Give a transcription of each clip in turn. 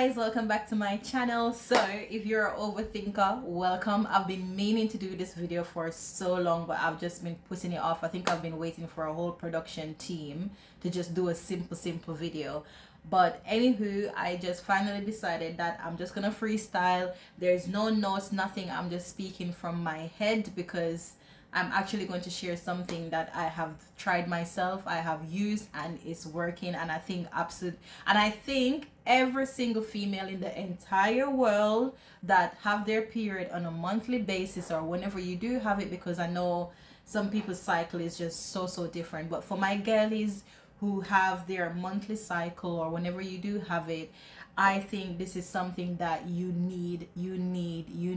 guys welcome back to my channel. So if you're an overthinker welcome. I've been meaning to do this video for so long but i've just been putting it off. I think i've been waiting for a whole production team to just do a simple simple video. But anywho i just finally decided that i'm just gonna freestyle. There's no notes nothing. I'm just speaking from my head because I'm actually going to share something that I have tried myself, I have used and it's working and I think absolute and I think every single female in the entire world that have their period on a monthly basis or whenever you do have it because I know some people's cycle is just so so different but for my girlies who have their monthly cycle or whenever you do have it I think this is something that you need, you need, you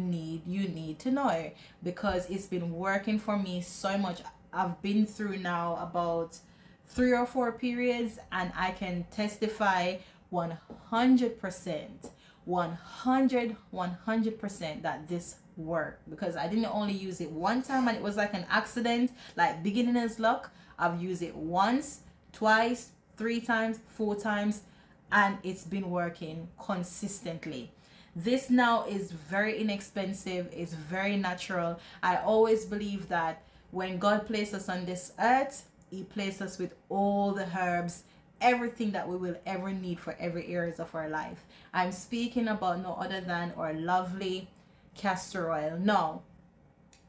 to know because it's been working for me so much. I've been through now about three or four periods and I can testify 100%, 100, 100% that this worked because I didn't only use it one time and it was like an accident, like beginner's luck. I've used it once, twice, three times, four times, and it's been working consistently this now is very inexpensive it's very natural. I always believe that when god placed us on this earth he placed us with all the herbs everything that we will ever need for every areas of our life. I'm speaking about no other than our lovely castor oil. No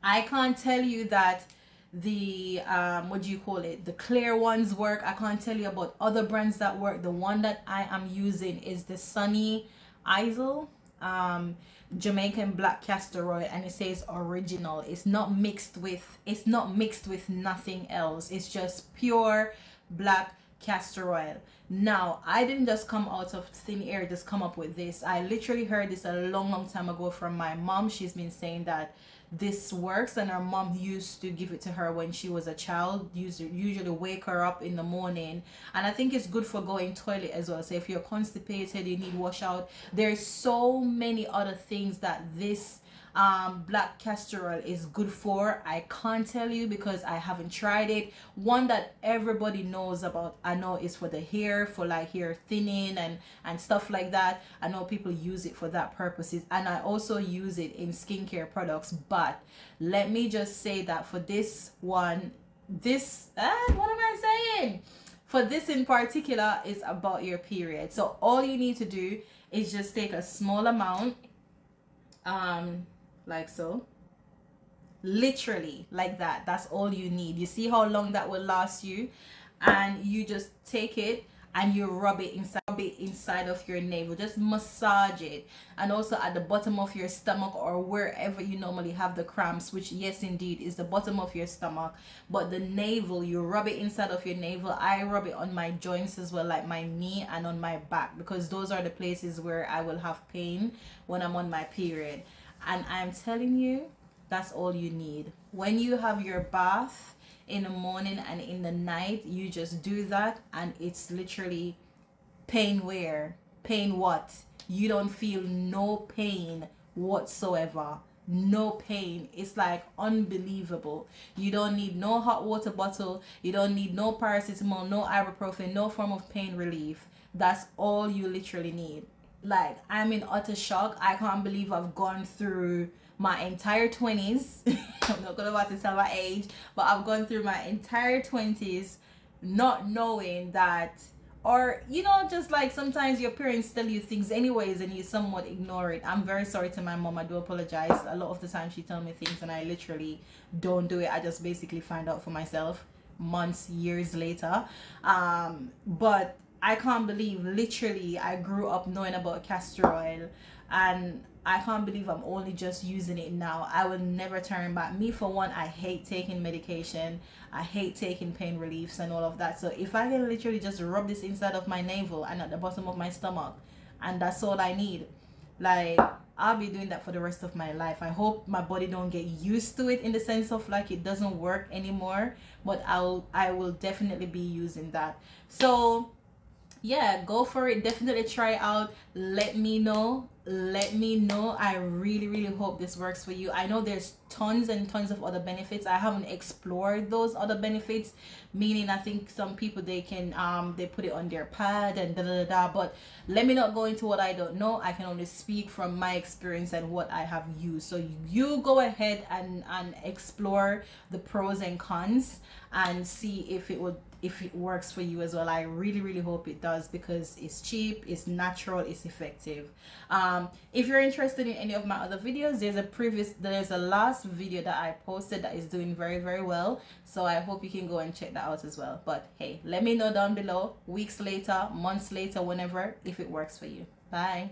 i can't tell you that the um what do you call it? The clear ones work. I can't tell you about other brands that work. The one that i am using is the sunny isle um jamaican black castor oil and it says original. It's not mixed with it's not mixed with nothing else. It's just pure black castor oil. Now i didn't just come out of thin air just come up with this. I literally heard this a long long time ago from my mom. She's been saying that this works and her mom used to give it to her when she was a child. Usually usually wake her up in the morning. And i think it's good for going toilet as well. So if you're constipated you need washout there's so many other things that this um, black castor oil is good for. I can't tell you because I haven't tried it. One that everybody knows about, I know is for the hair, for like hair thinning and, and stuff like that. I know people use it for that purposes and I also use it in skincare products. But let me just say that for this one, this, uh, what am I saying? For this in particular is about your period. So all you need to do is just take a small amount um like so? Literally like that. That's all you need. You see how long that will last you? And you just take it and you rub it inside rub it inside of your navel. Just massage it. And also at the bottom of your stomach or wherever you normally have the cramps which yes indeed is the bottom of your stomach. But the navel you rub it inside of your navel. I rub it on my joints as well like my knee and on my back because those are the places where i will have pain when i'm on my period and i'm telling you that's all you need. When you have your bath in the morning and in the night you just do that and it's literally pain where pain what? You don't feel no pain whatsoever. No pain. It's like unbelievable. You don't need no hot water bottle. You don't need no paracetamol no ibuprofen no form of pain relief. That's all you literally need like i'm in utter shock. I can't believe i've gone through my entire 20s i'm not gonna about to tell my age but i've gone through my entire 20s not knowing that or you know just like sometimes your parents tell you things anyways and you somewhat ignore it. I'm very sorry to my mom. I do apologize. A lot of the time she tell me things and i literally don't do it. I just basically find out for myself months years later. Um but I can't believe literally I grew up knowing about castor oil and I can't believe I'm only just using it now. I will never turn back. Me for one, I hate taking medication. I hate taking pain reliefs and all of that. So if I can literally just rub this inside of my navel and at the bottom of my stomach and that's all I need. Like I'll be doing that for the rest of my life. I hope my body don't get used to it in the sense of like it doesn't work anymore, but I'll I will definitely be using that. So yeah go for it. Definitely try out. Let me know let me know. I really really hope this works for you. I know there's tons and tons of other benefits. I haven't explored those other benefits meaning i think some people they can um they put it on their pad and da da da, da but let me not go into what i don't know. I can only speak from my experience and what i have used. So you go ahead and and explore the pros and cons and see if it would if it works for you as well. I really really hope it does because it's cheap it's natural it's effective um if you're interested in any of my other videos there's a previous there's a last video that i posted that is doing very very well. So i hope you can go and check that out as well. But hey let me know down below weeks later months later whenever if it works for you. Bye